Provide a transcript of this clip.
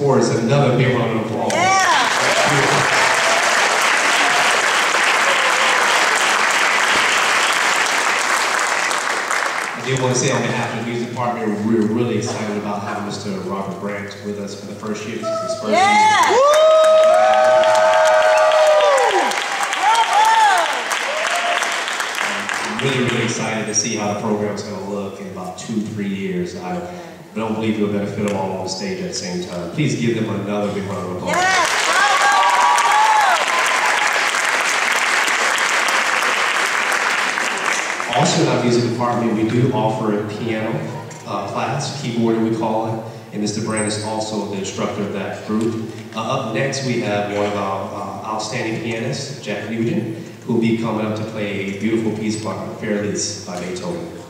chorus. Another big round of applause. Yeah. I do want to say on behalf of the music department, we're really excited about having Mr. Robert Brandt with us for the first year. This is his first year. Yeah. I'm really, really excited to see how the program's going to look in about two, three years. I don't believe you'll be able to fit them all on the stage at the same time. Please give them another big round of applause. Yes. Also in our music department, we do offer a piano uh, class, keyboard we call it, and Mr. Brand is also the instructor of that group. Uh, up next, we have one of our uh, outstanding pianists, Jack Nugent, who will be coming up to play a beautiful piece called Für Elise by Beethoven.